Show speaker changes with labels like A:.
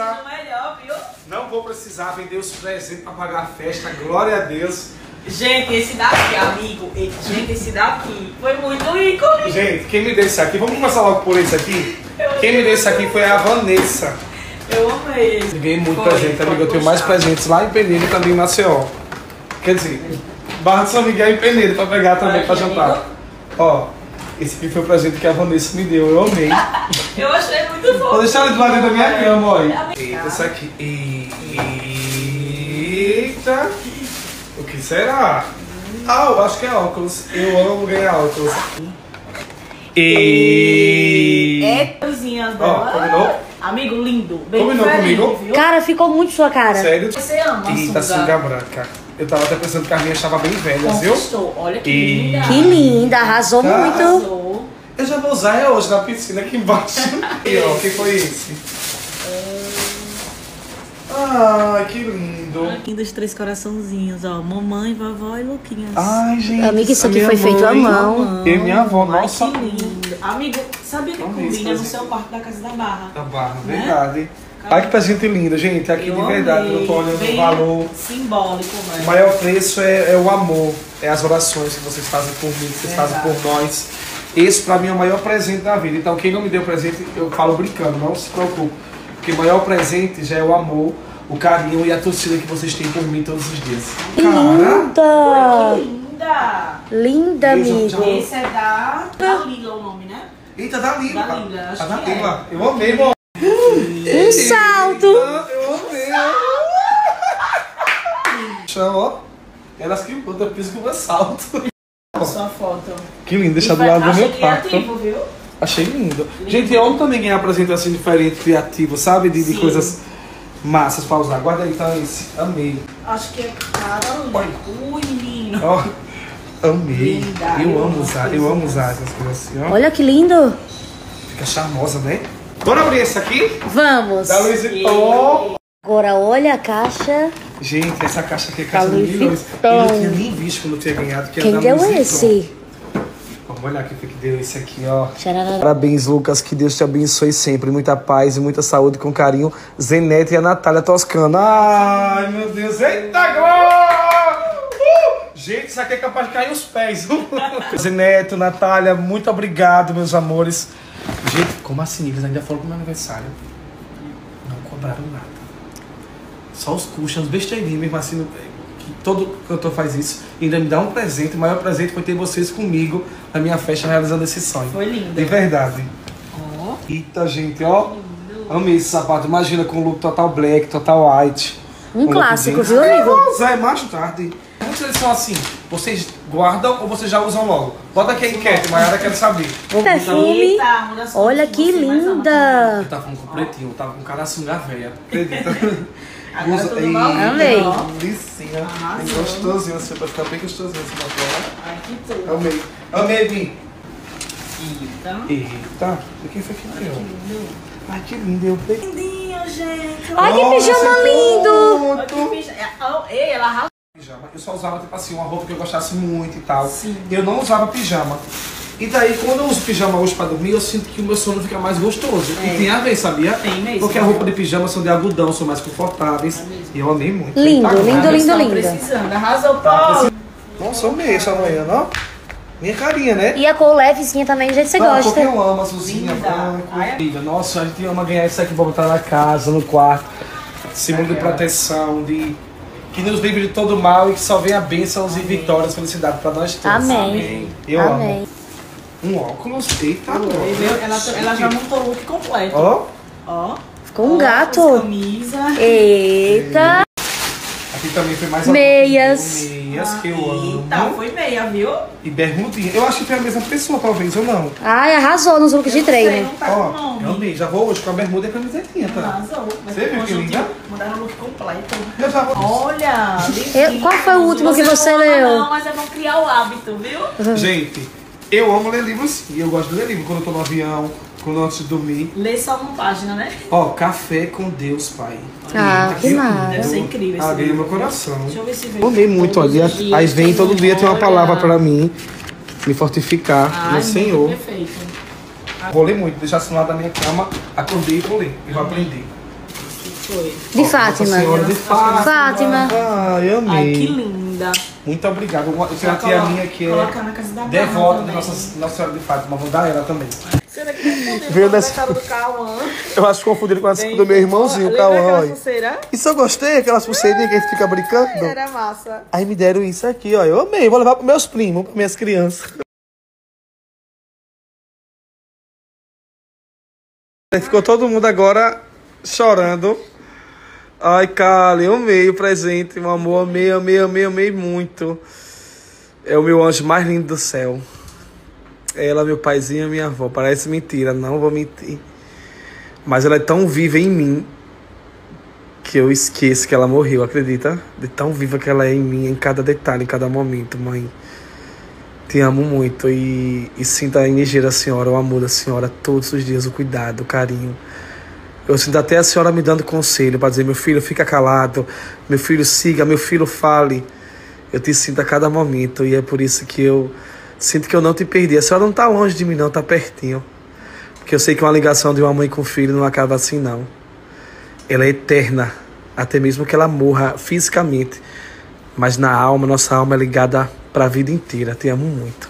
A: precisar.
B: melhor, viu?
A: Não vou precisar vender os presentes pra pagar a festa. Glória a Deus.
B: Gente, esse daqui, amigo, gente, esse daqui foi muito rico.
A: Gente, quem me deu isso aqui? Vamos começar logo por esse aqui? Quem me deu isso aqui foi a Vanessa.
B: Eu amei esse.
A: Ganhei muito
B: Foi,
A: presente, amigo. Eu tenho mais presentes lá em Peneira e também em Maceió. Quer dizer, Barra de São Miguel e Peneira pra pegar também
B: que
A: jantar. Ó, esse aqui foi o presente que a Vanessa me deu. Eu amei.
B: Eu achei muito fofo.
A: Vou deixar ele do lado da minha cama, ó.
B: Amiga.
A: Eita, isso aqui. Eita. O que será? Ah, eu acho que é óculos. Eu amo ganhar óculos. E...
B: É
A: Ó, combinou?
B: Amigo lindo. Bem
A: Combinou
B: diferente,
A: comigo?
C: Cara, ficou muito sua cara.
A: Sério?
B: Você ama
A: Eita,
B: a
A: sunga
B: sunga.
A: branca. Eu tava até pensando que a minha estava bem velha, viu?
B: Conquistou. Olha que
A: E-
B: linda.
C: Que linda, arrasou
A: Tá.
C: muito.
B: Arrasou.
A: Eu já vou usar é hoje na piscina aqui embaixo. e ó, o que foi esse? Ai, que lindo.
B: Aqui dos três coraçãozinhos, ó. Mamãe, vovó e Luquinhas.
A: Ai, gente.
C: Amiga, isso
A: a
C: aqui
A: minha
C: foi feito à
A: mãe.
C: mão.
A: E minha avó,
B: Ai,
A: nossa.
B: que lindo. Amigo, sabia que
A: Amei esse
B: combina no
A: presente.
B: seu quarto da casa da Barra?
A: Da barra,
B: Né?
A: verdade. Ai, que presente lindo, gente. Aqui
B: Eu
A: de verdade,
B: amei.
A: não tô olhando
B: Bem
A: o valor.
B: Simbólico,
A: O
B: velho.
A: maior preço é, é o amor, é as orações que vocês fazem por mim, que vocês fazem
B: Verdade.
A: por nós. Esse pra mim é o maior presente da vida. Então quem não me deu presente, eu falo brincando, não se preocupe. Porque o maior presente já é o amor, o carinho e a torcida que vocês têm por mim todos os dias.
C: Que
A: Cara,
C: linda!
B: Que linda!
C: Linda, amigo.
A: tchau.
B: Esse é da... Da Lila o nome, né?
A: eita, da Lila.
B: Da Lila, acho
A: Ah, da
B: que é.
A: Lila. Eu amei, amor.
C: Um salto.
A: Eu amei. Chama, ó. Elas que eu piso com o meu salto.
B: A sua foto.
A: Que lindo, deixar do lado do meu quarto.
B: criativo, viu?
A: Achei lindo. Gente, eu amo também ganhar presente assim diferente, criativo, sabe? De, de coisas massas pra usar. Guarda aí, então esse. Amei.
B: Acho que é Carolina. Ui, menino.
A: Ó, amei.
B: Linda,
A: Eu
B: eu
A: amo
B: amo
A: usar, eu amo usar essas coisas assim, ó.
C: Olha que lindo.
A: Fica charmosa, né? Bora abrir esse aqui?
C: Vamos.
A: Da Louis Vuitton.
C: Agora olha a caixa.
A: Gente, essa caixa aqui é
C: Da
A: caixa do
C: Louis. Vuitton.
A: Eu não tinha nem visto quando eu tinha ganhado. Que era
C: Quem
A: da
C: deu esse?
A: Vamos olhar aqui o que deu esse aqui, ó. Parabéns, Lucas. Que Deus te abençoe sempre. Muita paz e muita saúde com carinho. Zenete e a Natália Toscana. Ai, meu Deus. Eita, glória! Uh! Gente, isso aqui é capaz de cair os pés. Zeneto, Natália, muito obrigado, meus amores. Gente, como assim? Eles ainda foram pro meu aniversário. Não cobraram nada. Só os custos, os besteirinhos mesmo assim. Que todo cantor faz isso. E ainda me dá um presente. O maior presente foi ter vocês comigo na minha festa realizando esse sonho.
B: Foi lindo.
A: De verdade.
B: Ó.
A: Eita, gente, ó. Amei esse sapato. Imagina com o look total black, total white.
C: Um clássico, viu, amigo?
A: É mais tarde. Muitos eles são assim. Vocês guardam ou vocês já usam logo? Bota aqui a enquete, Maiara quer saber.
C: Perfume.
B: Eita, muda sua
C: Olha que linda.
A: Eu tava com o pretinho, eu tava com cara sunga velha. Acredita?
B: Agora
A: Usa-
B: tudo
A: Ei,
C: Amei.
A: Delicinha. Bem gostosinho, assim, pra ficar bem gostosinho esse batom.
B: Ai, que tudo.
A: Amei. Amei, Bi.
B: Eita.
A: Eita, de quem foi que deu?
B: Lindo.
A: Ai, que lindo. Eu peguei.
B: Lindinho, gente.
C: Olha que
A: Nossa,
C: pijama
A: que
C: lindo.
B: Olha que bicha- é, ó, Ei, ela arrasou.
A: Pijama. Eu só usava, tipo assim, uma roupa que eu gostasse muito e tal.
B: Sim.
A: Eu não usava pijama. E daí, quando eu uso pijama hoje pra dormir, eu sinto que o meu sono fica mais gostoso.
B: É.
A: E tem a ver, sabia?
B: Tem mesmo.
A: Porque a roupa de pijama são de algodão, são mais confortáveis. E eu amei muito.
C: Lindo,
A: Tá
C: lindo,
A: claro.
C: lindo.
B: Estão precisando. Arrasou, Paulo.
A: Nossa, eu amei essa manhã, não? Minha carinha, né?
C: E a cor levezinha também, do jeito que você
A: Não, porque
C: gosta.
A: eu amo azulzinha, branco.
B: Ai, é-
A: Nossa, a gente ama ganhar isso aqui pra botar na casa, no quarto. Símbolo de proteção, de... Que nos livre de todo mal e que só venha bênçãos e vitórias, felicidade pra nós todos.
C: Amém.
A: Eu
C: Amém.
A: amo. Um óculos, eita,
B: Entendeu? Ela, ela já montou o look completo.
A: Ó,
B: Ó.
C: Ficou um gato.
B: Camisa.
C: Eita.
A: Aqui também foi mais
C: Meias.
A: algum. Meias, que eu
B: Eita,
A: amo.
B: foi meia, viu?
A: E bermudinha. Eu acho que foi a mesma pessoa, talvez, ou não.
C: Ai, arrasou nos looks de treino.
B: Não tá com
A: Ó,
B: nome.
A: eu amei. Já vou hoje com a bermuda e a camisetinha, tá?
B: Arrasou.
A: Você viu que linda?
B: Mandaram o look completo.
A: Eu já vou...
B: Olha,
C: Eu- qual foi o último que você
B: não
C: leu?
B: Não, mas é bom criar o hábito, viu?
A: Gente, eu amo ler livros sim. Eu gosto de ler livro quando eu tô no avião, quando antes de dormir.
B: Lê só uma página, né?
A: Ó, Café com Deus, pai.
C: Ah, que
A: lindo.
C: mara.
B: Deve ser incrível esse
A: Abriu meu coração.
B: Deixa eu ver se vem.
A: Amei muito,
B: dias,
A: Aí vem todo dia tem uma palavra pra mim, me fortificar
B: Ai,
A: no Senhor.
B: Perfeito.
A: Vou ler muito, deixar assim lá da minha cama, acordei e vou ler. E vou aprender.
C: De Fátima.
A: Nossa Senhora de Fátima.
C: Fátima.
A: Ai, amei.
B: Ai, que linda.
A: Muito obrigado. Eu tenho uma tia minha que é devota de. Nossa, Nossa Senhora de Fátima. Vou dar ela também.
B: Será que cara do Cauã?
A: Eu acho que confundiram com a
B: Bem,
A: do meu irmãozinho, Cauã. Isso eu gostei, aquelas pulseirinhas que a gente fica brincando.
B: Era massa.
A: Aí me deram isso aqui, ó. Eu amei, vou levar para meus primos, para minhas crianças. Aí Ficou todo mundo agora chorando. Ai, Kali, eu amei o presente, meu amor. Amei, amei, amei, amei muito. É o meu anjo mais lindo do céu. Ela, meu paizinho e minha avó. Parece mentira, não vou mentir. Mas ela é tão viva em mim que eu esqueço que ela morreu, acredita? De tão viva que ela é em mim, em cada detalhe, em cada momento, mãe. Te amo muito e, e sinta a energia da senhora, o amor da senhora todos os dias, o cuidado, o carinho. Eu sinto até a senhora me dando conselho para dizer: meu filho, fica calado, meu filho, siga, meu filho, fale. Eu te sinto a cada momento e é por isso que eu sinto que eu não te perdi. A senhora não está longe de mim, não, está pertinho. Porque eu sei que uma ligação de uma mãe com filho não acaba assim, não ela é eterna, até mesmo que ela morra fisicamente, mas na alma, nossa alma é ligada para a vida inteira. Te amo muito.